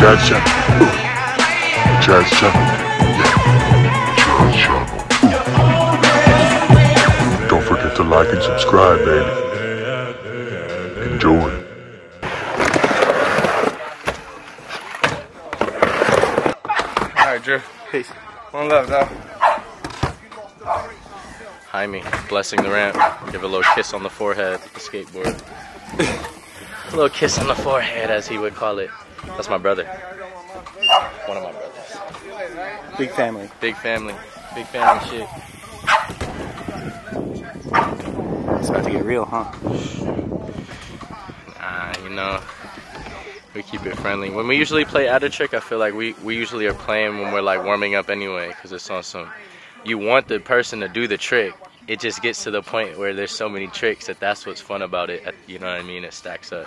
Chad's channel. Ooh. Chad's channel. Yeah. Chad's channel. Ooh. Don't forget to like and subscribe, baby. Enjoy. Alright, Drew. Peace. One love, dog. Jaime, blessing the ramp. Give a little kiss on the forehead the skateboard. a little kiss on the forehead, as he would call it. That's my brother. One of my brothers. Big family. Big family. Big family shit. It's about to get real, huh? Nah, you know, we keep it friendly. When we usually play add a trick, I feel like we, we usually are playing when we're like warming up anyway, because it's awesome. You want the person to do the trick. It just gets to the point where there's so many tricks that that's what's fun about it. You know what I mean? It stacks up.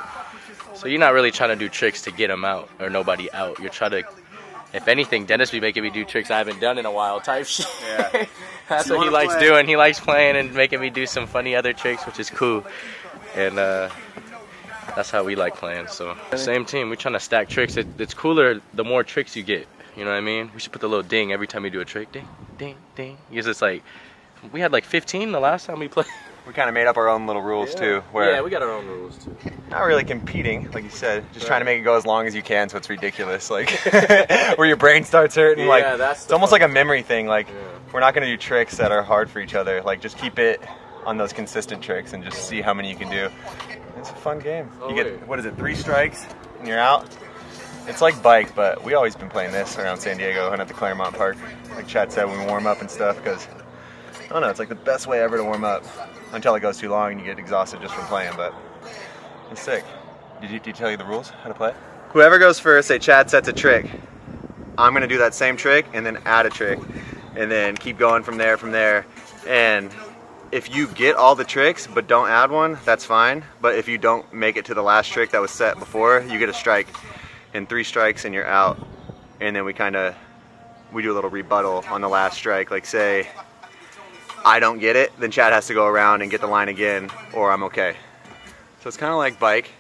So you're not really trying to do tricks to get them out or nobody out. You're trying to, if anything, Dennis be making me do tricks I haven't done in a while type shit. Yeah. That's what he likes play. doing. He likes playing and making me do some funny other tricks, which is cool. And uh, that's how we like playing. So same team. We're trying to stack tricks. It, it's cooler the more tricks you get. You know what I mean? We should put the little ding every time we do a trick. Ding, ding, ding. Because it's like we had like 15 the last time we played. We kind of made up our own little rules too, where yeah, we got our own rules too. not really competing, like you said, just trying to make it go as long as you can, so it's ridiculous. Like where your brain starts hurting. like Yeah, that's it's almost like a memory thing. Like Yeah. we're not gonna do tricks that are hard for each other. Like just keep it on those consistent tricks and just see how many you can do. It's a fun game. Oh, you get what is it, three strikes and you're out. It's like bike, but we always been playing this around San Diego and at the Clairemont Park. Like Chad said, when we warm up and stuff, because I don't know, it's like the best way ever to warm up until it goes too long and you get exhausted just from playing. But it's sick. Did you, did tell you the rules how to play? Whoever goes first, say Chad sets a trick. I'm gonna do that same trick and then add a trick, and then keep going from there, from there. And if you get all the tricks but don't add one, that's fine. But if you don't make it to the last trick that was set before, you get a strike. And three strikes and you're out. And then we kind of we do a little rebuttal on the last strike. Like say I don't get it, then Chad has to go around and get the line again, or I'm okay. So it's kind of like bike,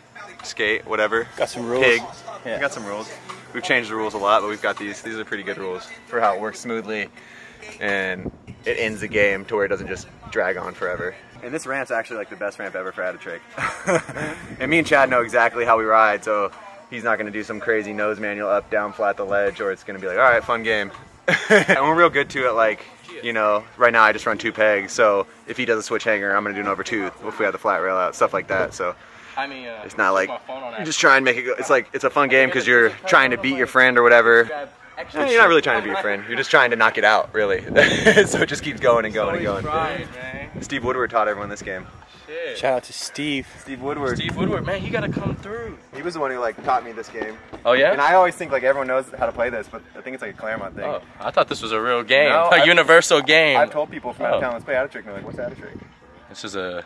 skate, whatever. Got some rules. Pig. Yeah. We got some rules. We've changed the rules a lot, but we've got these. These are pretty good rules for how it works smoothly, and it ends the game to where it doesn't just drag on forever. And this ramp's actually like the best ramp ever for Add a Trick. and me and Chad know exactly how we ride, so he's not gonna do some crazy nose manual up, down, flat the ledge, or it's gonna be like, all right, fun game. and we're real good too at like, you know, right now I just run two pegs, so if he does a switch hanger, I'm gonna do an over two if we have the flat rail out, stuff like that. So I mean, uh, it's not like you just try and make it go. It's like it's a fun game because you're trying to beat your friend or whatever. You're not really trying to beat your friend. You're just trying to knock it out, really. so it just keeps going and going and going. Steve Woodward taught everyone this game. Shout out to Steve. Steve Woodward. Steve Woodward, man, he gotta come through. He was the one who like taught me this game. Oh yeah. And I always think like everyone knows how to play this, but I think it's like a Clairemont thing. Oh, I thought this was a real game, No, a I've- universal game. I've told people from out of Oh. town, let's play add a trick. And they're like, what's add a trick? This is a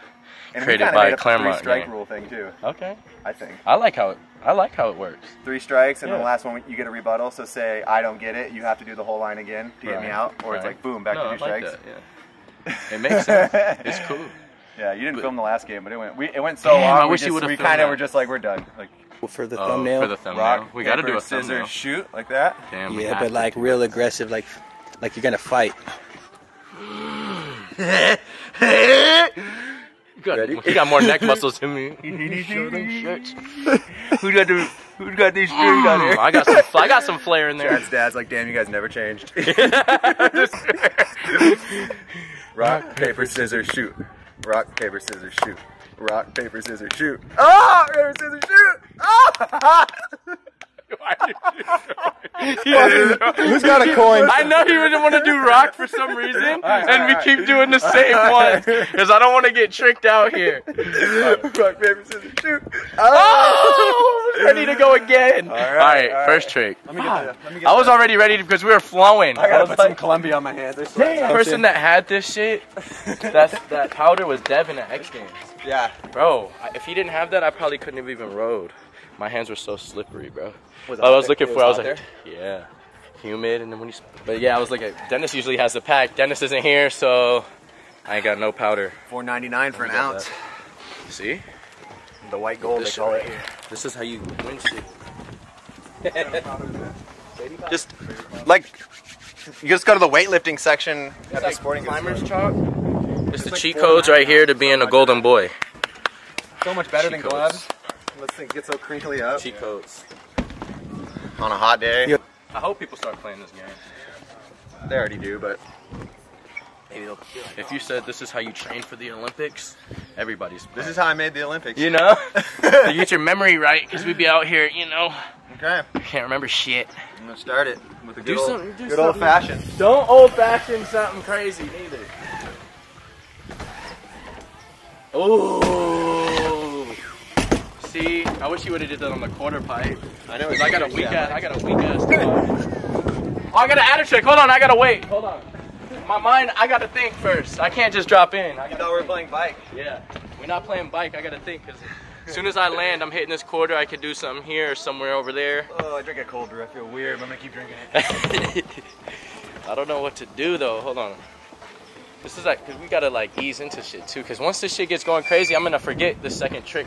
And Created by made up Clairemont three strike game. rule thing too. okay. I think I like how it. I like how it works. three strikes, and Yeah. the last one you get a rebuttal. So say I don't get it, you have to do the whole line again to get me out, or it's like boom, back No, to two I like strikes. that, yeah. It makes sense. it's cool. Yeah, you didn't But- film the last game, but it went we, it went so Damn, long. I we wish you would've We kind of were just like we're done. Like For the Oh, thumbnail. for the thumbnail. rock, we got to do a scissors, thumbnail. shoot like that. Damn, yeah, but like real that. aggressive, like like you're gonna fight. You got, you got more neck muscles than me. Show them shirts. Who got the Who got these strings on here? I got some. I got some flair in there. Dad's dad's like, damn, you guys never changed. Rock, paper, scissors, shoot. Rock, paper, scissors, shoot. Rock, paper, scissors, shoot. Oh, paper, scissors, shoot. Oh! Who's got a coin? I know you didn't want to do rock for some reason, and we alright. keep doing the same one because I don't want to get tricked out here. Rock, paper, scissors, shoot. Oh, ready to go again. All right, right, all right. first trick. Let me get the, let me get I was the- already ready because we were flowing. I gotta put like- some Columbia on my hands. There's the person that had this shit, that's, that powder was Devin at X Games. Yeah. Bro, if he didn't have that, I probably couldn't have even rode. My hands were so slippery, bro. Was it I was looking It for, I was was hot like, yeah, humid, and then when you, but yeah, I was looking. Dennis usually has the pack. Dennis isn't here, so I ain't got no powder. Four ninety nine for an got ounce. See, The white gold this they call right it. here. This is how you win shit. Just like you just go to the weightlifting section at the sporting goods climbers chalk. It's the like cheat codes right here to being a golden boy. So much better than Cheat codes. gloves. This thing gets so crinkly up Cheat coats. on a hot day. Yeah. I hope people start playing this game. They already do, but Maybe they'll. If you said this is how you train for the Olympics, everybody's. this is how I made the Olympics. You know, you get your memory right because we'd be out here. You know, Okay, can't remember shit. I'm gonna start it with a good Do old, something- do good old something. fashioned. Don't old fashioned something crazy neither. Oh. See, I wish you would have did that on the quarter pipe. I know. I got a weak ass. I got a weak ass. Oh, I got to add a trick. Hold on, I gotta wait. Hold on. My mind, I gotta think first. I can't just drop in. I I gotta, thought we were playing bike. yeah, we're not playing bike. I gotta think because as soon as I land, I'm hitting this quarter. I could do something here or somewhere over there. Oh, I drink a cold brew. I feel weird, but I'm gonna keep drinking it. I don't know what to do though. Hold on. This is like, cause we gotta like ease into shit too. Cause once this shit gets going crazy, I'm gonna forget the second trick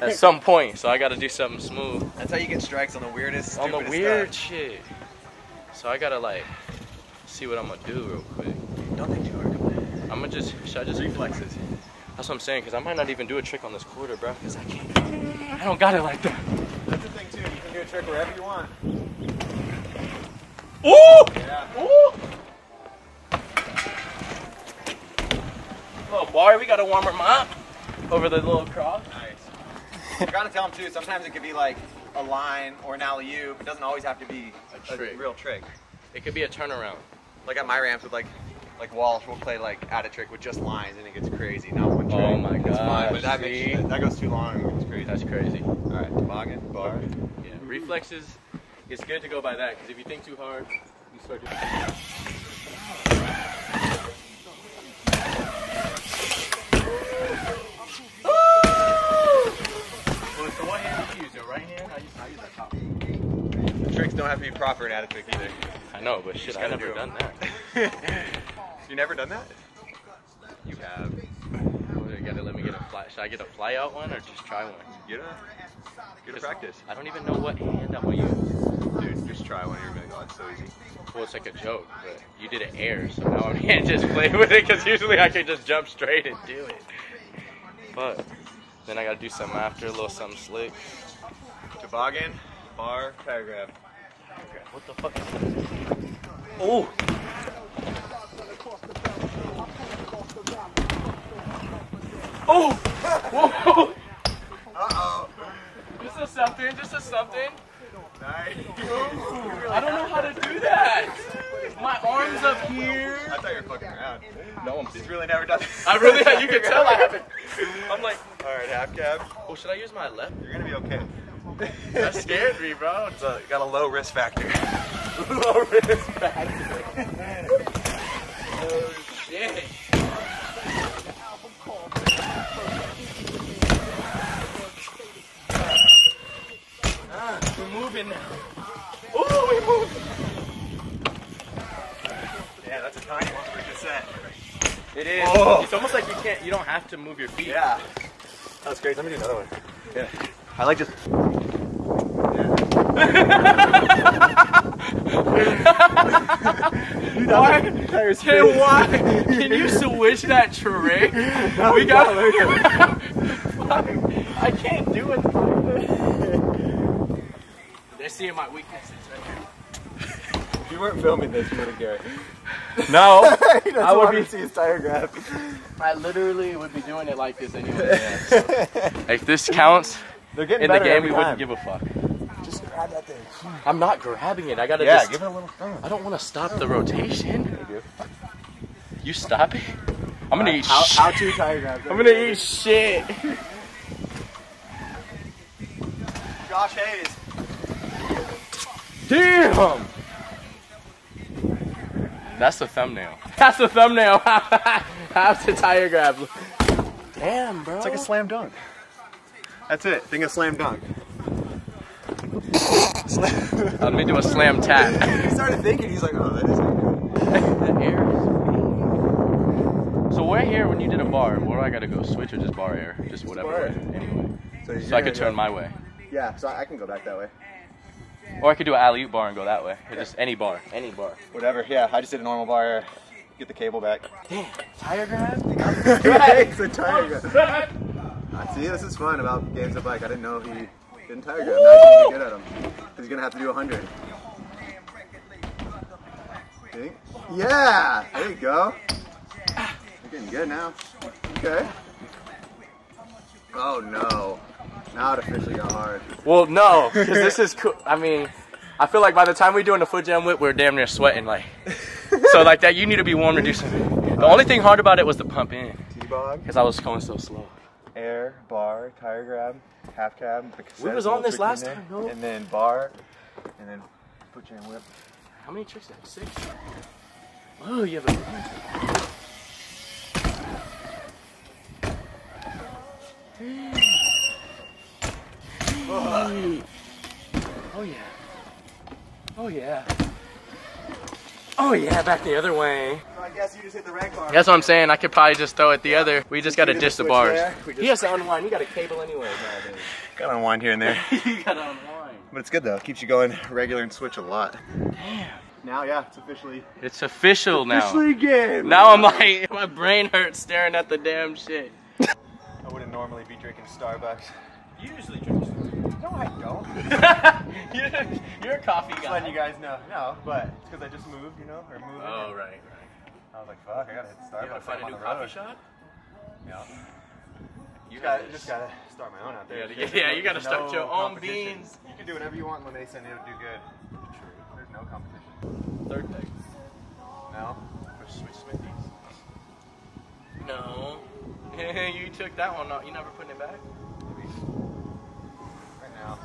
at some point. So I gotta do something smooth That's how you get strikes on the weirdest, on the weird stuff. shit. So I gotta like see what I'm gonna do real quick. Don't think too hard. I'm gonna just, should I just Reflexes. That's what I'm saying. Cause I might not even do a trick on this quarter, bro. Cause I can't. I don't got it like that. That's the thing too. You can do a trick wherever you want. Ooh! Yeah. Ooh! Little bar, we gotta warm them up over the little cross. You gotta tell them too. Sometimes it could be like a line or an alley oop. It doesn't always have to be A trick. real trick. It could be a turnaround. Like at my ramps with like like Walsh, we'll play like add a trick with just lines and it gets crazy. Not one trick. Oh my It's fine, but that makes that goes too long it's crazy. That's crazy. All right, toboggan, bar. Yeah, reflexes. It's good to go by that because if you think too hard, you start doing. Well, so what hand did you use? Your right hand? I use, I use that top. The tricks don't have to be proper and add a trick either. I know, but shit, I gotta never do 'em. done that. you never done that? You have. Well, you gotta let me get a fly. Should I get a fly out one or just try one? Get a get a practice. I don't even know what hand I'm gonna use. Dude, just try one. You're gonna be like, oh, it's so easy. Well, it's like a joke, but you did an air, so now I can't just play with it because usually I can just jump straight and do it. But then I gotta do something after, a little something slick. Toboggan, bar, paragraph. What the fuck? Oh! Oh! Whoa! Uh-oh. Just a something, just a something. Nice. I don't know how to do that. My arms up here. I thought you were fucking around. No, I'm He's really never done this. I really, you can tell I haven't. I'm like, All right, half cab. oh, should I use my left? You're gonna be okay. That scared me, bro. It's a, got a low risk factor. Low risk factor. oh shit. Ah, we're moving now. Oh, we moving. Yeah, that's a tiny one for a cassette. It is. Oh. It's almost like you can't. You don't have to move your feet. Yeah. That's great. Let me do another one. Yeah. I like just. Why? Hey, why? Can you switch that trick? we got. It. I can't do it. They're seeing my weaknesses right here. If you weren't filming this, you would have Garrett. No, I I would be- see his tire grab. I literally would be doing it like this anyway. if this counts in the game, every we wouldn't give a fuck. Just grab that thing. I'm not grabbing it. I gotta Yeah, just. give it a little thumb. I don't want to stop the rotation. You stop it. I'm gonna eat. How, shit. how to tire grab? I'm gonna eat shit. Josh Hayes. Damn. That's the thumbnail. That's the thumbnail. Have to tire grab. Damn, bro. It's like a slam dunk. That's it. Think of slam dunk. Let me do a slam tap. he started thinking. He's like, oh, that is. the air is So where here when you did a bar, where do I gotta go? Switch or just bar air? Just whatever bar Anyway. So, So I could turn my way. Yeah, so I can go back that way. Or I could do an alley oop bar and go that way. Or just any bar. Any bar. Whatever. Yeah, I just did a normal bar. Get the cable back. Tire grab? it's a tire grab. See, this is fun about games of bike. I didn't know he didn't grab. Now he's gonna get good at. Because he's gonna have to do 100. See? Yeah! There you go. You're getting good now. Okay. Oh no. Now it officially got hard. Well, no, because this is cool. I mean, I feel like by the time we're doing the foot jam whip, we're damn near sweating. Like, so like that, you need to be warm to do something. The only thing hard about it was the pump in, because I was going so slow. Air, bar, tire grab, half cab. we was on this last there, time, no? And then bar, and then foot jam whip. How many tricks? did I have? Six. Oh, you have a. Oh yeah. Oh yeah. Oh yeah, back the other way. So I guess you just hit the rank bar. That's what I'm saying. I could probably just throw it the other. We just gotta do the dish the bars. there. We He has to unwind. You got a cable anyway. Got to unwind here and there. you gotta unwind. But it's good though. Keeps you going regular and switch a lot. Damn. Now, yeah, it's officially It's official now. Officially game. Now I'm like, my brain hurts staring at the damn shit. I wouldn't normally be drinking Starbucks. You usually drink. No, I don't. you're, you're a coffee Just guy. letting you guys know. No, but it's because I just moved, you know, or moving. Oh right, right. I was like, fuck, I gotta hit the Starbucks. You wanna find a I'm new coffee road. shop? Yeah. You Just gotta, just gotta start my own out there. Yeah, There's yeah, no- you gotta there's start your own beans. You can do whatever you want in La Mesa and it'll do good. There's no competition. Third peg. No? Switch Smithies. No. you took that one off. You never putting it back? Maybe. Right now.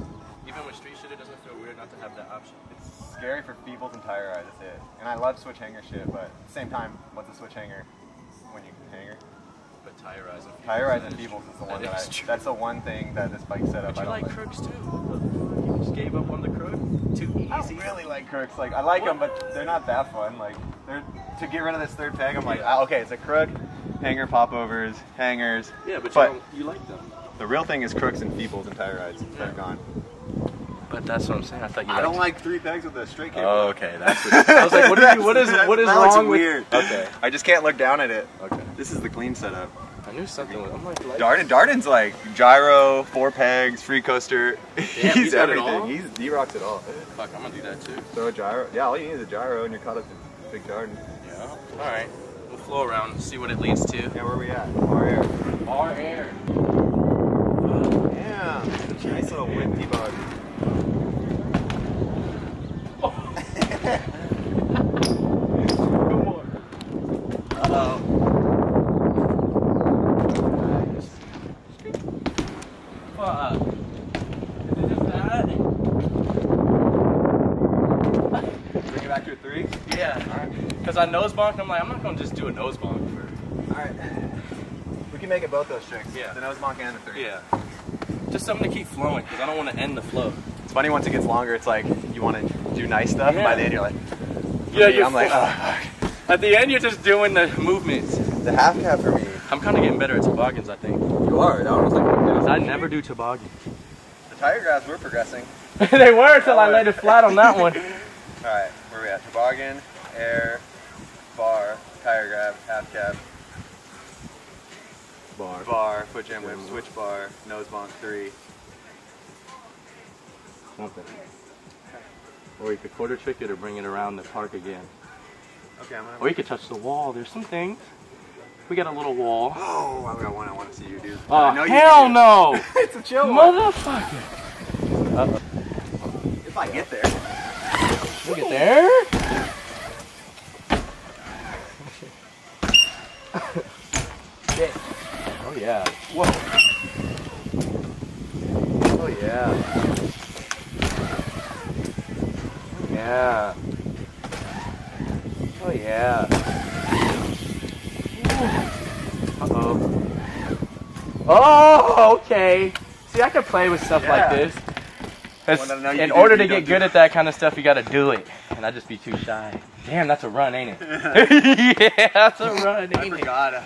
Even with street shit, it doesn't feel weird not to have that option. It's scary for Feebles and tire ride, that's it. And I love switch hanger shit, but at the same time, what's a switch hanger when you can hanger? But tire rides and Tire rides and Feebles is the one That that, I, true. that's the one thing that this bike set up But you don't like crooks too. You just gave up on the crook? Too easy. I don't really like crooks. Like I like them, but they're not that fun. Like they're to get rid of this third peg. I'm like, Yeah. ah, okay, it's a crook, hanger popovers, hangers. Yeah, but, But- you, you like them. The real thing is crooks and feebles and tire rides. They're gone. But that's what I'm saying. I thought you I don't liked like three pegs with a straight cable. Oh, okay. That's what, I was like, what, are you, what is That- what is that looks wrong with? weird. Okay. I just can't look down at it. Okay. This is the clean setup. I knew something was. I'm like, like Darden, Darden's like gyro, four pegs, free coaster. he's he's it everything. all? He's he rocks it all. fuck, I'm gonna do that too. Throw a gyro. Yeah, all you need is a gyro, and you're caught up to big Darden. Yeah. All right. We'll flow around and see what it leads to. Yeah, where we at? Our air. Our air. Yeah. Nice little wind debug. Fuck. Is it just that? Bring it back to a three. Yeah. Because I nose bonked, I'm like, I'm not gonna just do a nose bonk for. All right. We can make it both those tricks. Yeah. The nose bonk and the three. Yeah. Just something to keep flowing, because I don't want to end the flow. It's funny once it gets longer. It's like you want to do nice stuff. and By the end, you're like, Yeah, me, I'm like, oh, At the end, you're just doing the movements. the half cab for me. I'm kind of getting better at toboggans, I think. You are. That one was like. I never do toboggans. The tire grabs were progressing. they were until I laid it flat on that one. All right, where we at? Toboggan, air, bar, tire grab, half cab, Bar. bar, foot jam whip, switch bar, nose bonk three. Something. Or you could quarter trick it or bring it around the park again. Okay, I'm gonna. Or you could touch the wall. There's some things. We got a little wall. Oh, I got one I want to see you do. Oh, you hell no! it's a chill. Motherfucker! If I get there. Look at there. Yeah. Whoa. Oh yeah. Yeah. Oh yeah. Uh oh. Oh, okay. See, I can play with stuff like Yeah. this. 'Cause Well, in order to get good at that kind of stuff, you got to do it, and I just be too shy. Damn, that's a run, ain't it? yeah, that's a run, I ain't it? forgot.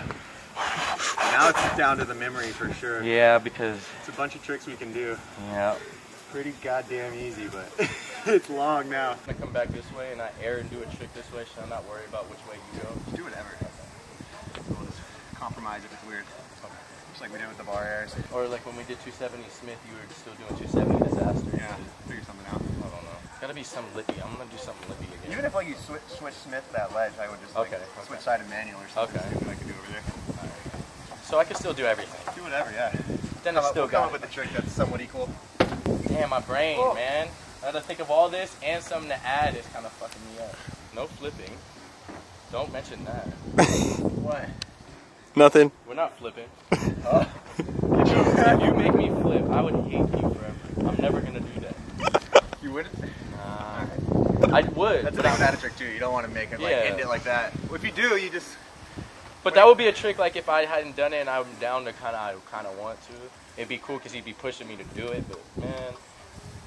Now it's down to the memory for sure. Yeah, because It's a bunch of tricks we can do. yeah, It's Pretty goddamn easy, but it's long now. I'm gonna come back this way and I air and do a trick this way, so I'm not worried about which way you go. Do whatever. We'll just compromise if it's weird. Just like we did with the bar airs. Or like when we did 270 Smith, you were still doing 270 disaster. Yeah, figure something out. I don't know. It's gotta be some lippy. I'm gonna do something lippy again. Even if like you switch, switch Smith that ledge, I would just like Okay, switch side of manual or something. Okay. See what I could do over there. So I can still do everything. Do whatever, yeah. Then I up, still we'll come up with a trick that's somewhat equal. Damn, my brain, Oh. man. I had to think of all this and something to add is kind of fucking me up. No flipping. Don't mention that. What? Nothing. We're not flipping. if, you, if you make me flip, I would hate you forever. I'm never gonna do that. You wouldn't? Nah. I would. That's but, an bad trick too. You don't want to make it like Yeah. end it like that. If you do, you just but that would be a trick. Like if I hadn't done it and I'm down to kind of, I kind of want to. It'd be cool because he'd be pushing me to do it. But man,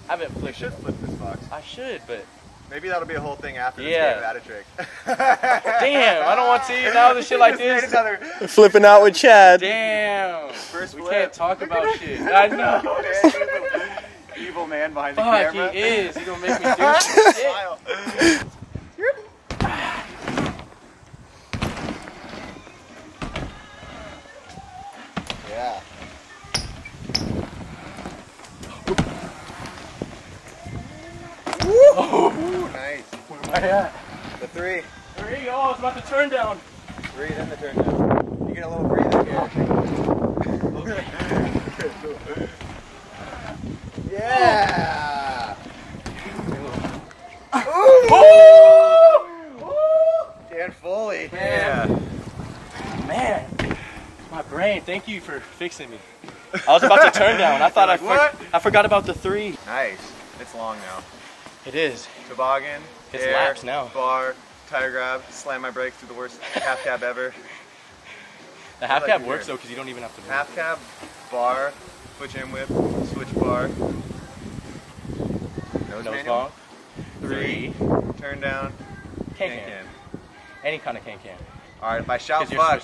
I haven't you flipped. should it. flip this box. I should, but Maybe that'll be a whole thing after this game. Add a trick. damn, I don't want to see now the shit like this. Another Flipping out with Chad. Damn. First we flip. can't talk about shit. I know. evil man behind the camera. Fuck, he is. He gonna make me do shit. Smile. yeah. Ooh, nice. Where am I at? The three. There you go. I was about to turn down. Breathe in the turn down. You get a little breather here. Okay. Yeah. Dan Foley. Yeah. Man, my brain. Thank you for fixing me. I was about to turn down. I thought I, You're for- I forgot about the three. Nice. It's long now. It is. Toboggan. It's laps now. Bar. Tire grab. Slam my brakes through the worst half cab ever. The half cab you works though because you don't even have to move. Half cab. Bar. foot jam whip. Switch bar. Nose Nose bonk. Three. Turn down. Can Can. Any kind of can can. All right. If I shout fuck,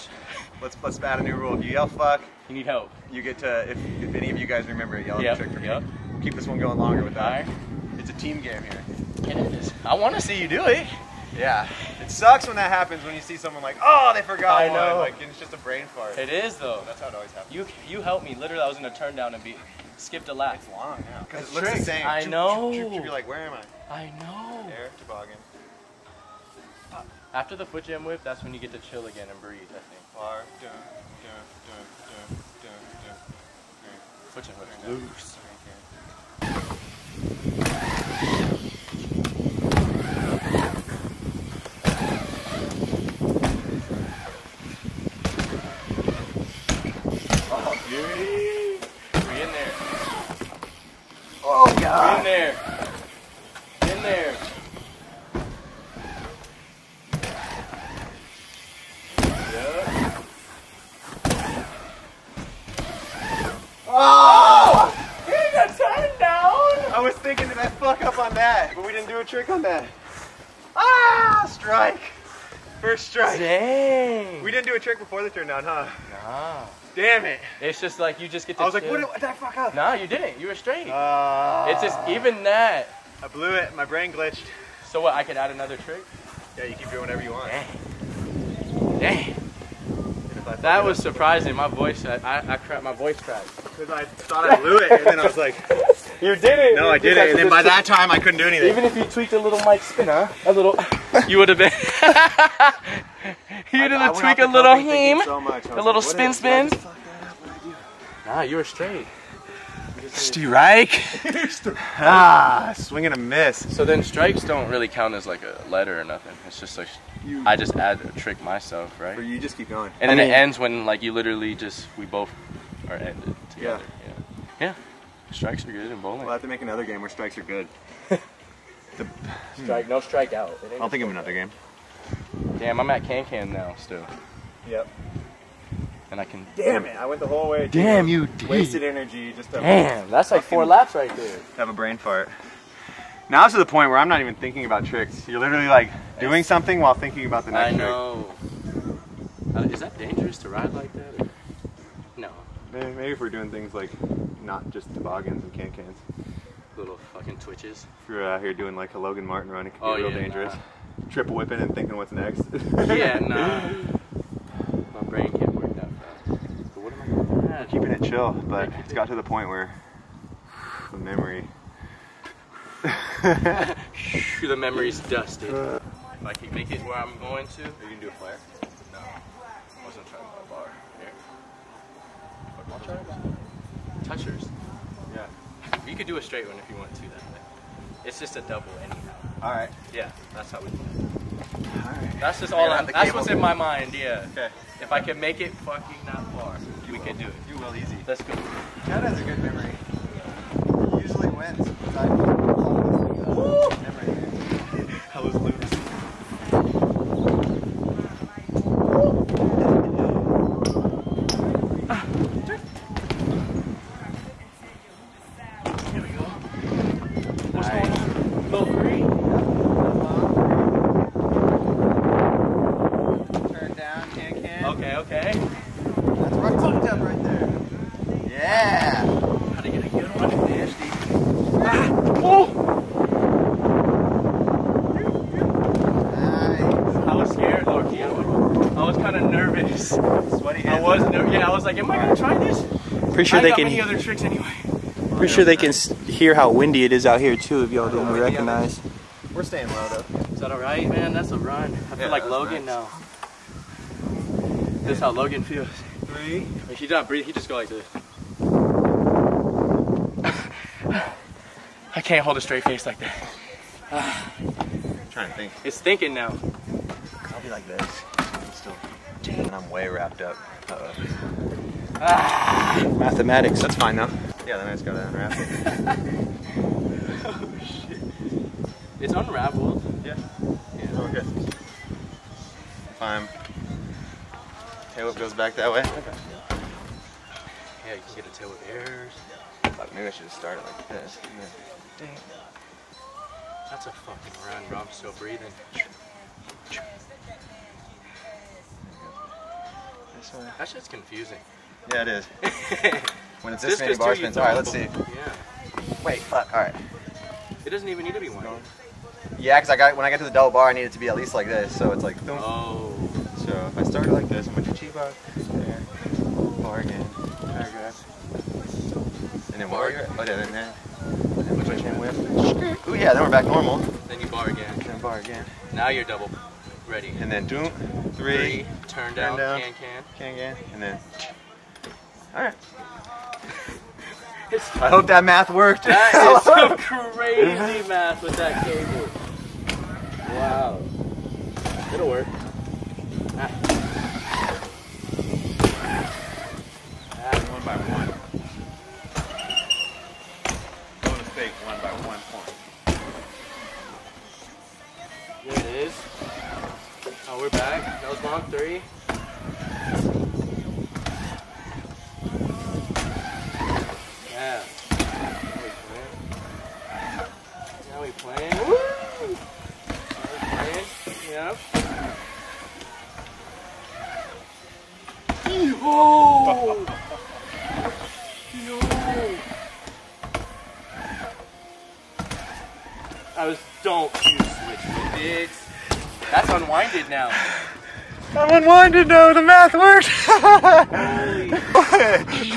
let's let's add a new rule. If you yell fuck, You need help. you get to. If, if any of you guys remember it, yell Yep, trick for yep. me. Keep this one going longer with that. Alright. It's a team game here. It is. I want to see you do it. Yeah. It sucks when that happens when you see someone like, oh, they forgot I one. know. Like it's just a brain fart. It is though. That's how it always happens. You you helped me. Literally, I was gonna turn down and be skipped a lap. It's long now. Because it looks the same. I know. choop. You're like, where am I? I know. Air, toboggan, After the foot jam whip, that's when you get to chill again and breathe. I think. bar, dun, dun, dun, dun, dun, dun. Foot jam whip. Loose. Oh, beauty. We in there. Oh, We in there. In there. Yep. Oh! Getting a turn down. I was thinking that I fuck up on that, but we didn't do a trick on that. Ah! Strike. First strike. Dang. We didn't do a trick before the turn down, huh? Nah. Damn it. It's just like you just get to I was like, chill. what did, what did fuck up? Nah, you didn't. You were straight. Uh, it's just even that. I blew it. My brain glitched. So what? I could add another trick. Yeah, you keep doing whatever you want. Dang. Dang. And if I fuck That was surprising. My voice, I, I, I cracked my voice cracked. Because I thought I blew it, and then I was like, You did it. no, I did it. And then by that time, I couldn't do anything. even if you tweaked a little mic spinner. A little, you would have been. you would have tweaked a little heme. So much. I was a little like, spin did- did I spin. just fuck that up? What did I do? Nah, you were straight. Strike. ah, swing and a miss. So then strikes don't really count as like a letter or nothing. It's just like You, I just add a trick myself, right? or you just keep going. And then I it ends when like you literally just we both are ended together. Yeah. Yeah. Strikes are good in bowling. We'll have to make another game where strikes are good. Strike, no strike out. I'll think of another game. Damn, I'm at can can now still, Yep. and I can. Damn it! I went the whole way. Damn, you Wasted energy just to Damn, that's like four laps right there. have a brain fart. Now it's to the point where I'm not even thinking about tricks. You're literally like doing something while thinking about the next trick. I know. Uh, is that dangerous to ride like that? Or? Maybe, maybe if we're doing things like not just toboggans and can cans. little fucking twitches. If you're out here doing like a Logan Martin run, it could be Oh, real yeah, dangerous. Triple whipping and thinking what's next. Yeah, nah. My brain can't work that fast. So what am I gonna add? Keeping it chill, but it's got to the point where the memory. the memory's dusted. Uh. If I can make it where I'm going to. Are You can do a flare. Touchers. Yeah. You could do a straight one if you want to that way. It's just a double anyhow. All right. Yeah, that's how we do it. All right. That's just all I'm, that's what's in my mind, yeah. Okay. If I can make it fucking that far, we can do it. You will easy. Let's go. Chad has a good memory. He usually wins I memory. I was loose. Here we go. What's going on? Low three? Turn down, can can. Okay, okay. That's right tucked up right there. Yeah. How to get a good one? Nasty. Nice. I was scared, low key. I was, I was kind of nervous. Sweaty I was nervous. Yeah, I was like, am I gonna try this? Pretty sure I they got can. many other tricks anyway. Pretty sure they can hear how windy it is out here too. If y'all didn't recognize. We're staying low though. Is that alright, man? That's a run. I feel Yeah, like Logan nice. now. This is how Logan feels. Three. Like, he not breathe. He just go like this. I can't hold a straight face like that. I'm trying to think. It's thinking now. I'll be like this. And I'm way wrapped up. Uh-oh. ah, Mathematics. That's fine though. Yeah, then I just gotta unwrap it. Oh shit. It's unraveled. Yeah. Yeah. Oh, we're good. If Tail whip goes back that way. Yeah, you can get a tail whip airs. Fuck, maybe I should have started like this. That's a fucking run. I'm still breathing. This way. That shit's confusing. Yeah, it is. When it's this Just many 'cause bar spins. Alright, let's see. Yeah. Wait, fuck. Alright. It doesn't even need to be one. Yeah, because I got when I got to the double bar, I need it to be at least like this. So it's like. boom. Oh. So if I started like this, I'm gonna chi bar there, bar again, paragraph, and then warrior. Oh, yeah, and then and then switch and whip. Ooh, yeah, then we're back normal. Then you bar again. Then bar again, Now you're double ready. and then doom, three, Three, turn down, down. can can. can again, and then. All right. I hope that math worked. That is some crazy math with that cable. Wow. It'll work. Ah. We're back. That was long three. Yeah. Now we playing. Now we playing. Woo! Now we playing. Yep. Oh! No! I was don't you switch it. That's unwinded now. I'm unwinded now. The math worked.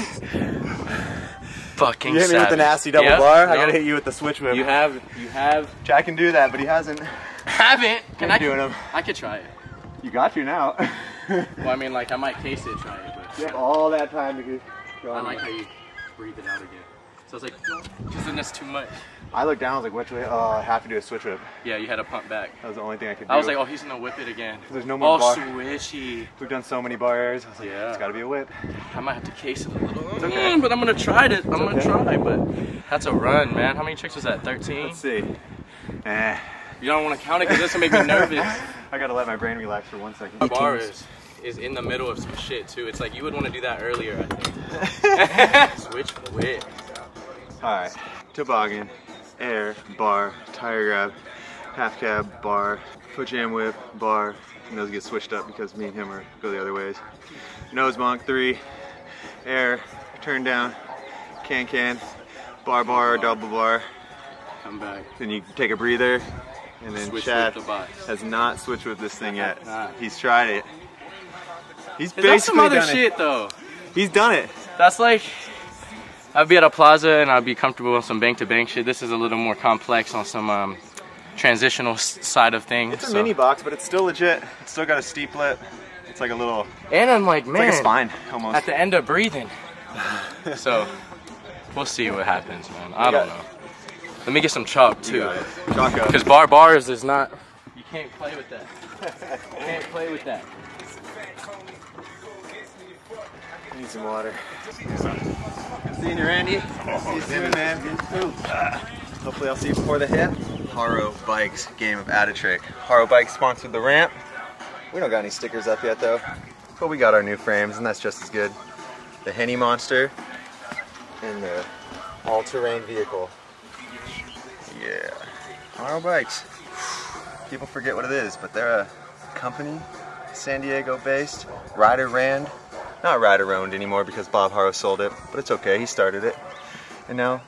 Fucking You hit me with the nasty double Yep, bar. I no. gotta hit you with the switch whip. You have, you have, Jack can do that, but he hasn't. haven't. Can I doing them. I could try it. You got you now. Well, I mean, like I might taste it, try it, you but have all that time to go. I like how you breathe it out again. So I was like, because then that's too much. I looked down. I was like, "Which way? Oh, I have to do a switch whip." Yeah, you had to pump back. That was the only thing I could do. I was like, oh, he's gonna whip it again. There's no more Oh, bar. swishy. We've done so many bar airs. I was like, Yeah. "It's got to be a whip." I might have to case it a little. okay. Mm, but I'm gonna try it. I'm gonna okay. try, but that's a run, man. How many tricks was that? 13? Let's see. Eh. You don't want to count it because this will make me nervous. I gotta let my brain relax for one second. The bar is, is in the middle of some shit too. It's like you would want to do that earlier, I think. Switch whip. All right. Toboggan, air, bar, tire grab, half cab, bar, foot jam whip, bar, and those get switched up because me and him are go the other ways. Nose bonk three, air, turn down, can can, bar bar, double bar, I'm back. Then you take a breather, and then Switch Chad the has not switched with this thing yet. Nah. He's tried it. He's Is basically some other shit though? it. He's done it. That's like I'd be at a plaza and I'd be comfortable with some bank to bank shit. This is a little more complex on some um, transitional side of things. It's a so- mini box, but it's still legit. It's still got a steep lip. It's like a little, And I'm like, it's man, like a spine almost. at the end of breathing. so we'll see what happens, man. I don't know. Let me get some chalk too. Chalk. Because bar bars is not. You can't play with that. You can't play with that. I Need some water. Seeing you, Randy. See you soon, man. Hopefully, I'll see you before the hit. Haro Bikes game of Add a Trick. Haro Bikes sponsored the ramp. We don't got any stickers up yet, though. But we got our new frames, and that's just as good. The Henny Monster and the all-terrain vehicle. Yeah, Haro Bikes. People forget what it is, but they're a company, San Diego-based, rider ran not rider owned anymore because Bob Haro sold it, but it's okay, he started it. And now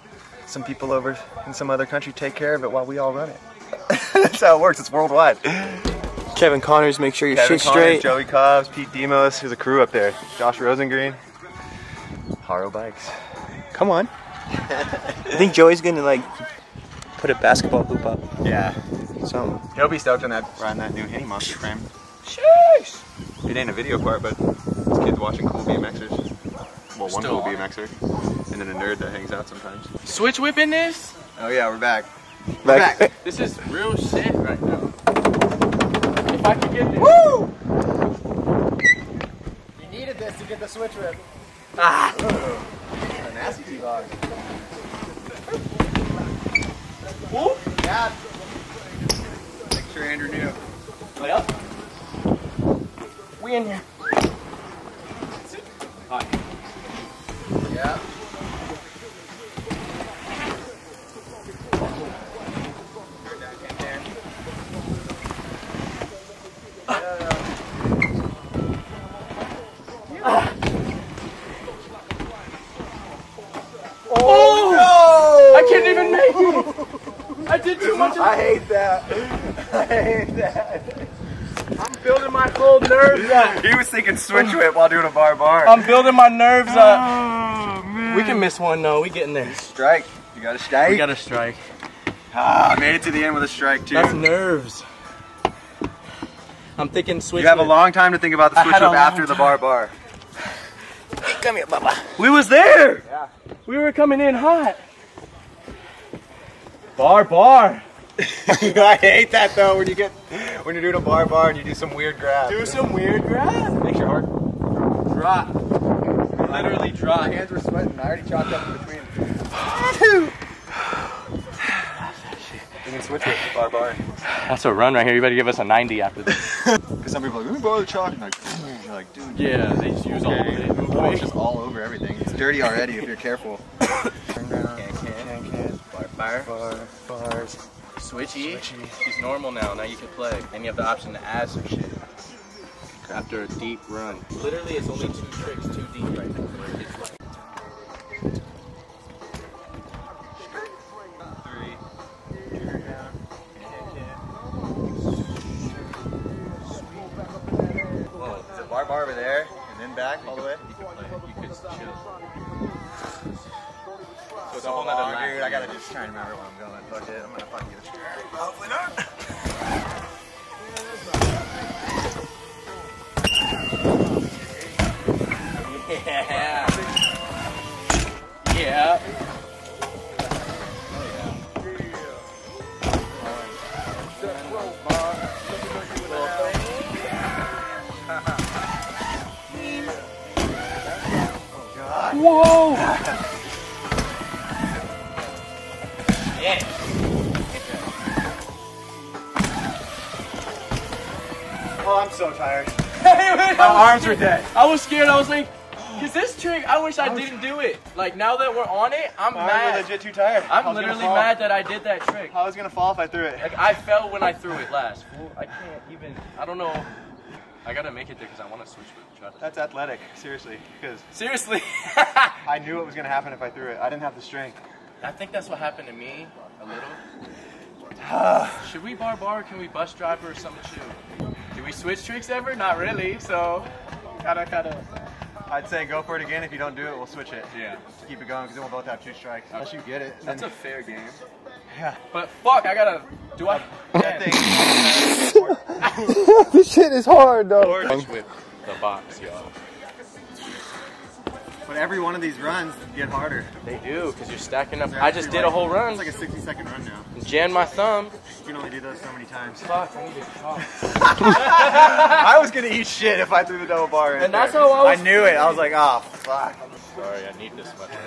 some people over in some other country take care of it while we all run it. That's how it works, it's worldwide. Kevin Connors, make sure you Kevin shit's Connors, straight. Joey Cobbs, Pete Demos, there's a crew up there. Josh Rosengreen. Haro Bikes. Come on. I think Joey's gonna like put a basketball hoop up. Yeah. Something. He'll be stoked on that riding that new Henny Monster frame. Sheesh! It ain't a video part, but this kid's watching cool BMXers. Well, one Still cool on it. BMXer. And then a nerd that hangs out sometimes. Switch whipping this? Oh yeah, we're back. Back. back. This is real shit right now. If I could get this. Woo! You needed this to get the switch whip. Ah! A nasty T-Log. Yeah. Make sure Andrew knew. We in here. Yeah. Oh! I can't even make it. I did too much. I hate that. I hate that. I'm building my whole nerves up. He was thinking switch whip while doing a bar bar. I'm building my nerves up. oh, man. We can miss one though. We getting there. strike. You got a strike. We got a strike. ah, I made it to the end with a strike too. That's nerves. I'm thinking switch. you have a long time to think about the switch had a whip after long the bar bar. Come here, Bubba. We was there. Yeah. We were coming in hot. Bar bar. I hate that though when you get when you're doing a bar bar and you do some weird grab. Do some weird grab. Makes your heart. Drop. Literally drop. My hands were sweating. I already chalked up in between. You can switch whip bar bar. That's a run right here. You better give us a 90 after this. Because some people are like, let me borrow the chalk. And like, you're like, dude. yeah, they just use all of it. Oh, it's just all over everything. It's dirty already if you're careful. Turn down. Can, can, can. Bar, bar. Bar, bars. Switchy. She's normal now. Now you can play. And you have the option to add some shit. After a deep run. Literally, it's only two tricks, too deep right now. It's like Three. Turn down. Can, can. Whoa, is it bar bar over there and then back all the way? So it's a whole nother long, dude. I gotta just try and remember where I'm going. Fuck it. I'm gonna fucking get a strap. Hopefully not. Yeah. Yeah. Whoa! So tired. My My arms are dead. I was scared. I was like, cause this trick, I wish I didn't do it. Like now that we're on it, I'm My arms are mad. legit too tired. I I'm literally mad that I did that trick. I was gonna fall if I threw it. Like I fell when I threw it last. Fool. I can't even. I don't know. I gotta make it there because I want to switch with try to- That's athletic, seriously. Because Seriously. I knew it was gonna happen if I threw it. I didn't have the strength. I think that's what happened to me a little. Should we bar bar? Can we bus driver or something too? Do we switch tricks ever? Not really. So, gotta gotta. I'd say go for it again. If you don't do it, we'll switch it. Yeah. To keep it going, because then we'll both have two strikes. Unless you get it. That's a fair game. Yeah. But fuck, I gotta. Do I? That thing. this shit is hard though. Punch with the box, y'all. But every one of these runs get harder. They do, because you're stacking up. I just did a whole run. It's like a 60 second run now. Jammed my thumb. You can only do those so many times. Fuck, I need to talk. I was gonna eat shit if I threw the double bar in And that's how I was- I knew it. I was like, oh fuck. Sorry, I need this much right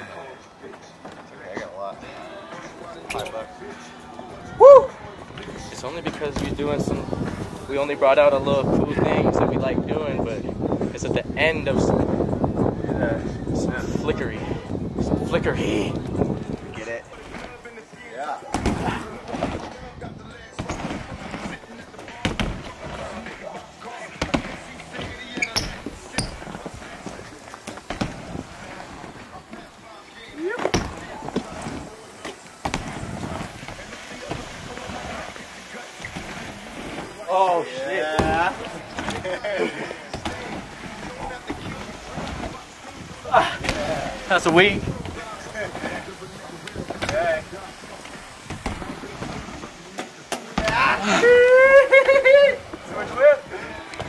now. Okay, I got a lot. Five bucks. Woo! It's only because we're doing some. We only brought out a little cool things that we like doing, but it's at the end of some, some flickery. Some flickery. Get it? Oh shit! That's a week. Switch whip.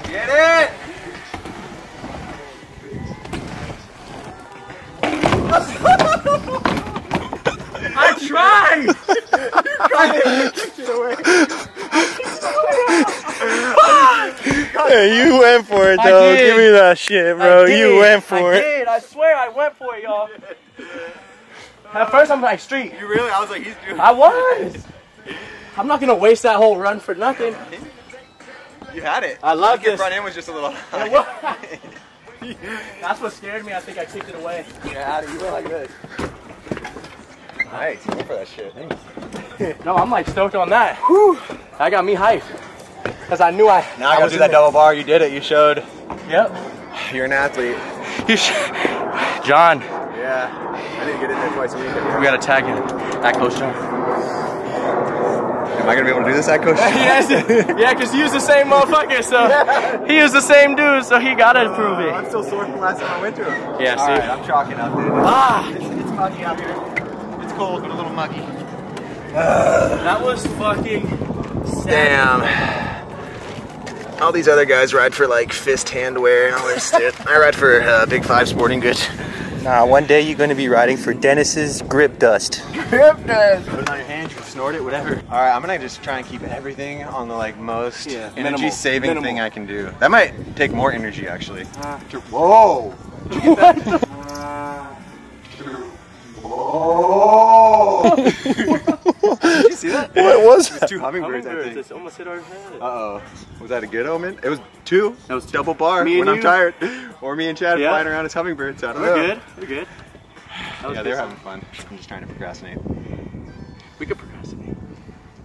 Get it! I tried. Hey, you went for it I though. did. Give me that shit, bro. I You did. went for I it. did. I swear, I went for it, y'all. At first, I'm like street. You really? I was like, he's doing. I was. I'm not gonna waste that whole run for nothing. You had it. I love Your this. front end was just a little. That's what scared me. I think I kicked it away. Yeah, you went like this. Nice. Went for that shit. No, I'm like stoked on that. Whew. That got me hyped. Cause I knew I. Now I gotta was do that it. double bar. You did it. You showed. Yep. You're an athlete. You John, Yeah. I need to get in there twice a week. we gotta tag him. At Coach John. Am I gonna be able to do this at Coach? yes. Yeah, cause he was the same motherfucker, so he was the same dude, so he gotta prove it. I'm still sore from last time I went to him. Yeah, see. All right, I'm chalking up, dude. Ah, It's, it's muggy out here. It's cold, but a little muggy. that was fucking. Damn. All these other guys ride for like Fist Handwear and all this shit. I ride for uh, Big Five Sporting Goods. Nah, one day you're gonna be riding for Dennis's grip dust. Grip dust. Put it on your hand, you can snort it, whatever. All right, I'm gonna just try and keep everything on the like most Yeah, energy minimal, saving minimal. thing I can do. That might take more energy actually. Uh, to- Whoa. Whoa. Did you see that? What was It's that? two hummingbirds, I think. It's almost hit our head. Uh oh. Was that a good omen? It was two. That was double bar Me and when I'm you? tired. Or me and Chad Yeah. flying around as hummingbirds. I don't We're know. good. We're good. That was Yeah, they're having fun. I'm just trying to procrastinate. We could procrastinate.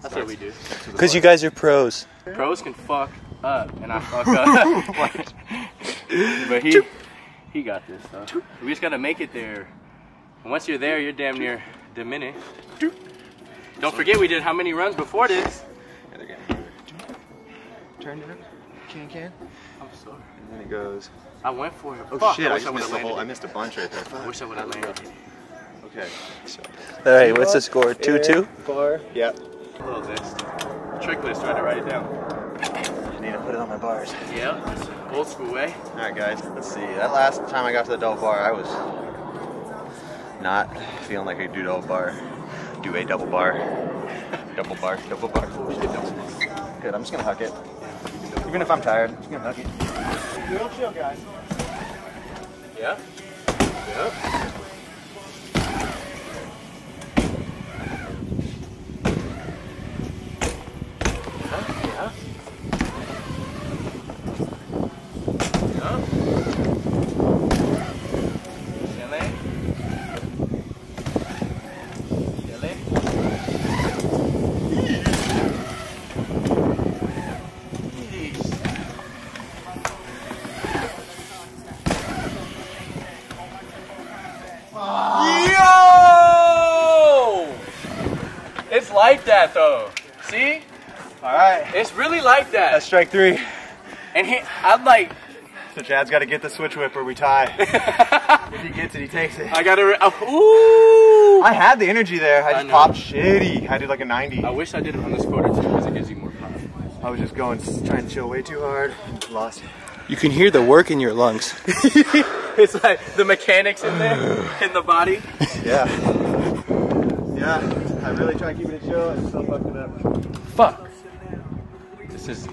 That's what we do. Because you guys are pros. Pros can fuck up, and I fuck up. but he, he got this. So. We just gotta make it there. And once you're there, you're damn near diminished. Don't forget, we did how many runs before this? Yeah, they're Turn it up. Can can. I'm sorry. And then it goes. I went for it. Oh Fuck, shit! I wish just missed would've the whole. I missed a bunch right there. it. I wish I would have landed it. Okay. So. All right, what's the score? Two two. Four. Yep. A little list. Trick list, try to write it down. I need to put it on my bars. Yeah, old school way. All right, guys. Let's see. That last time I got to the double bar, I was not feeling like I could do double bar. Do a double bar. double bar. Double bar. Good. I'm just gonna huck it. Even if I'm tired, I'm just gonna huck it. Real chill, guys. Yeah. Yeah. Yeah. Yeah. Chile. Chile. Yeesh. like that though. See? All right. It's really like that. That's strike three. And he, I'm like, So Chad's got to get the switch whip or we tie. if he gets it, he takes it. I gotta. Oh, ooh. I had the energy there. I I just know. popped shitty. I did like a 90. I wish I did it on this quarter too, because it gives you more power. I was just going, trying to chill way too hard. Lost it. You can hear the work in your lungs. It's like the mechanics in there, in the body. Yeah. Yeah. I really try keeping it chill and still fucked it up. Fuck. This is.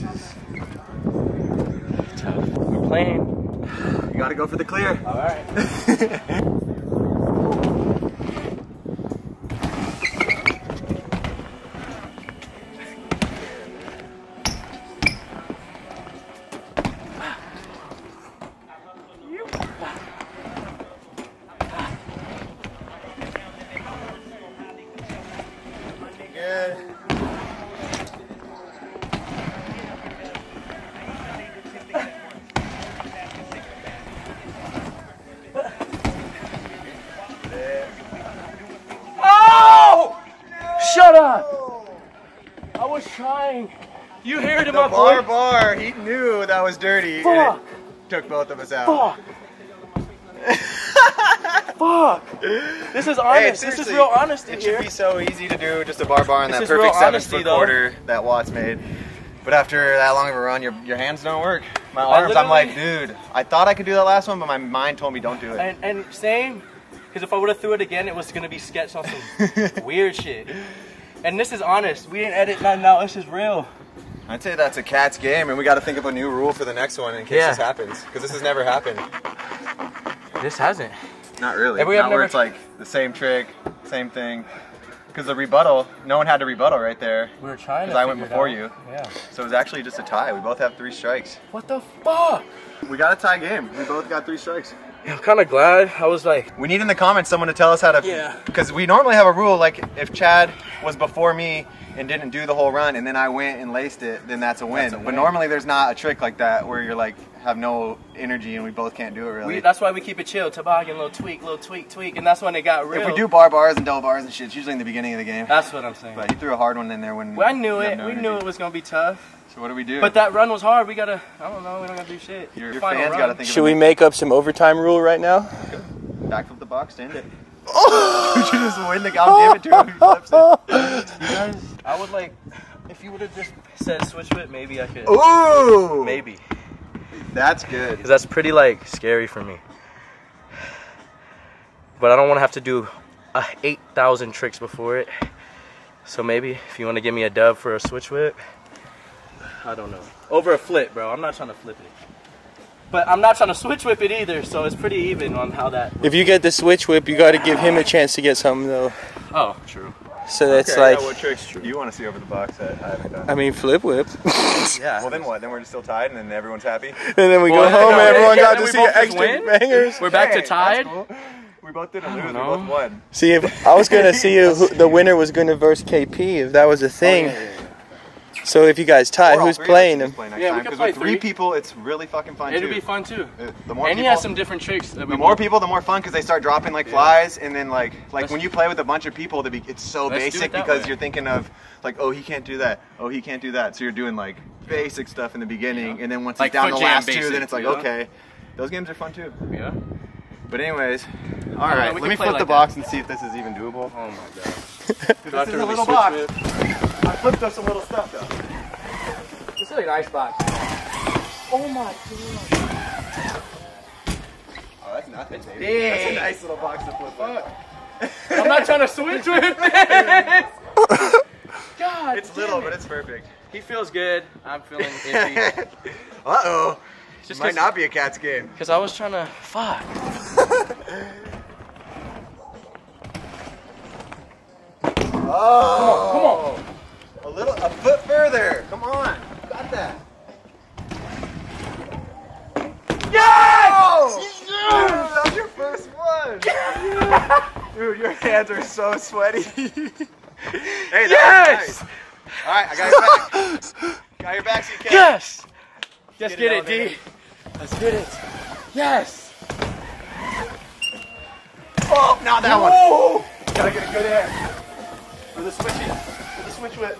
This is tough. We're playing. You gotta go for the clear. All right. took both of us out. Fuck. Fuck. This is honest. this is seriously, real honesty It here. should be so easy to do just a bar bar on This that is real perfect seven honesty, foot though. quarter that Watts made. But after that long of a run, your, your hands don't work. My arms, I'm like, dude, I thought I could do that last one, but my mind told me don't do it. And, and same, because if I would have threw it again, it was gonna be sketched on some weird shit. And this is honest. We didn't edit nothing out. This is real. I'd say that's a cat's game, and we got to think of a new rule for the next one in case Yeah. this happens, because this has never happened. This hasn't. Not really. And we have Not where never- it's like the same trick, same thing. Because the rebuttal, no one had to rebuttal right there. We were trying. Because I went before you. Yeah. So it was actually just a tie. We both have three strikes. What the fuck? We got a tie game. We both got three strikes. I'm kind of glad. I was like, We need in the comments someone to tell us how to. Yeah. Because we normally have a rule like if Chad was before me and didn't do the whole run and then I went and laced it, then that's a win. That's a But normally there's not a trick like that where you're like have no energy and we both can't do it really. we, that's why we keep it chill. Toboggan, little tweak, little tweak, tweak, and that's when it got real. if we do bar bars and double bars and shit, it's usually in the beginning of the game. That's what I'm saying. But you threw a hard one in there when. Well, I knew it. no we energy. knew it was gonna be tough. So what do we do? But that run was hard. We gotta. I don't know. We don't gotta do shit. your, your fans run. got to think. Should of we make up some overtime rule right now? back flip the box, stand it? You just win the. I'll give it to him. Flips it. You guys, I would like. If you would have just said switch whip, maybe I could. Ooh, Maybe. That's good. Because that's pretty like scary for me. But I don't want to have to do uh, 8,000 tricks before it. So maybe if you want to give me a dub for a switch whip, I don't know. Over a flip, bro. I'm not trying to flip it. But I'm not trying to switch whip it either, so it's pretty even on how that. If you get the switch whip, you got to give him a chance to get something though. Oh, true. So that's Okay, like, yeah, what tricks do you want to see over the box that I haven't done? I mean, flip whip. Yeah. well, then what? Then we're just still tied, and then everyone's happy. and then we go home no, and everyone yeah, got to see both just extra win. bangers. We're back Hey, to that's tied. cool. We both didn't lose. We both won. See, if I was gonna see who the winner was gonna verse KP if that was a thing. Oh, yeah, yeah, yeah. So if you guys tie, Or all who's three of us playing can him? play next Yeah, we time, can 'cause play with three three. people, it's really fucking fun It'll too. be fun too. Uh, The more And he people, has some different tricks. That we the more both- people, the more fun because they start dropping like flies, and then like like Let's- when you play with a bunch of people, be- it's so Let's it basic because way. you're thinking of like, oh, he can't do that, oh, he can't do that. So you're doing like basic stuff in the beginning, and then once Like it's down the jam last two, then it's like, yeah. okay, those games are fun too. Yeah. But anyways, all know, right, we let me flip the box and see if this is even doable. Oh my god. This is a little box. I flipped up some little stuff though. This is a nice box. Oh my god. Oh, that's nothing, baby. That's a nice little box to flip up. I'm not trying to switch with this. God. It's little, but it's perfect. He feels good. I'm feeling iffy. Uh oh. Just Might not be a cat's game. Because I was trying to. Fuck. Oh. Come on. A little, a foot further. Come on. You got that. Yes! Dude, that was your first one. Dude, your hands are so sweaty. hey, that Yes! nice. All right, I got your back. got your back so you can. Yes! Just Get it it, D. Let's get it. Yes! Oh, not that one. Gotta get a good air. For the switchy. For the switch whip.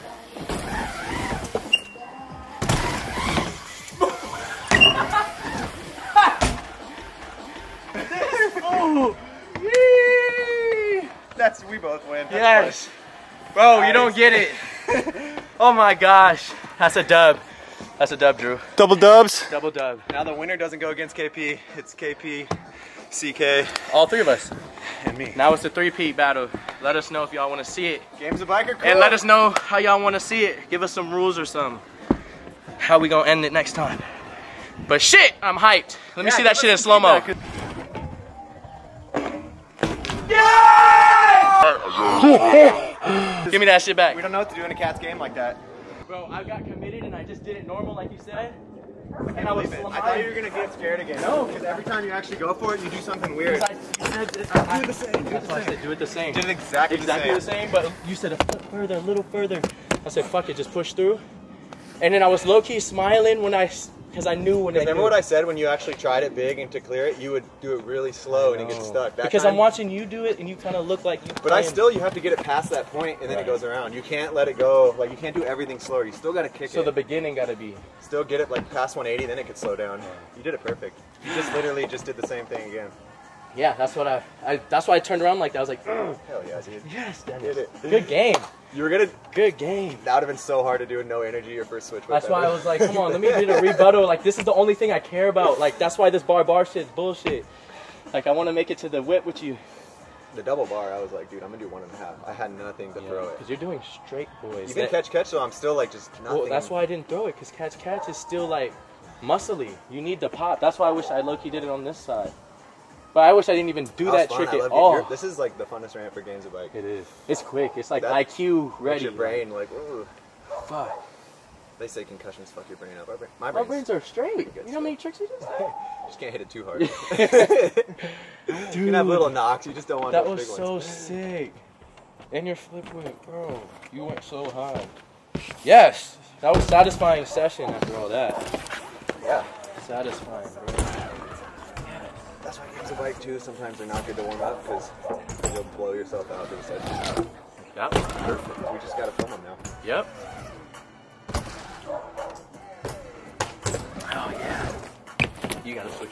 Yee. That's we both win. That's Yes. Bro, you don't get it. oh my gosh. That's a dub. That's a dub, Drew. Double dubs. Double dub. Now the winner doesn't go against KP. It's KP, CK, All three of us. and me. Now it's a three-peat battle. Let us know if y'all want to see it. Games of biker crew. And let us know how y'all want to see it. Give us some rules or something. How we gonna end it next time. But shit, I'm hyped. Let me see that shit in slow-mo. Feedback. Give me that shit back. We don't know what to do in a cat's game like that. Bro, I got committed and I just did it normal like you said. I And I was believe it. I thought you were gonna get scared again. No. because every time you actually go for it, you do something weird. I- you said it- I- Do the same. Do That's the why I same. said do it the same. Did it exactly, exactly the same, but you said a foot further, a little further. I said, fuck it, just push through. And then I was low key smiling when I, because I knew when they Remember do what. I said when you actually tried it big and to clear it, you would do it really slow and it gets stuck. That Because time- I'm watching you do it and you kind of look like you. But I still, you have to get it past that point and then Right. it goes around. You can't let it go. Like you can't do everything slower. You still got to kick So it. So the beginning gotta be. still get it like past 180, then it could slow down. You did it perfect. You just literally just did the same thing again. Yeah, that's what I. I that's why I turned around like that. I was like, "Ugh, Hell mm. yeah, dude. yes, Did Dennis. it. Good game. You were gonna. Good game. That would have been so hard to do with no energy your first switch. That's why I was like, come on, let me do the rebuttal. Like, this is the only thing I care about. Like, that's why this bar bar shit's bullshit. Like, I want to make it to the whip with you. the double bar. I was like, dude, I'm gonna do one and a half. I had nothing to throw it. Because you're doing straight boys. Even That- catch catch, so I'm still like just nothing. Well, that's why I didn't throw it. Because catch catch is still like muscly. You need the pop. That's why I wish I low key did it on this side. But I wish I didn't even do That that trick at love your- all. your- This is like the funnest ramp for games of bike. It is. It's quick. It's like That- IQ ready. your brain like, ooh. Fuck. They say concussions fuck your brain up. Our brain, my, My brain's- brains are straight. You know how many tricks you just did? just can't hit it too hard. you can have little knocks. You just don't want That those was so ones. sick. And your flip went, bro. You went so high. Yes, that was satisfying session after all that. Yeah. Satisfying, bro. That's why games of bike too. Sometimes they're not good to warm up because you'll blow yourself out to the session. That was perfect. We just gotta film them now. Yep. Oh yeah. You gotta switch.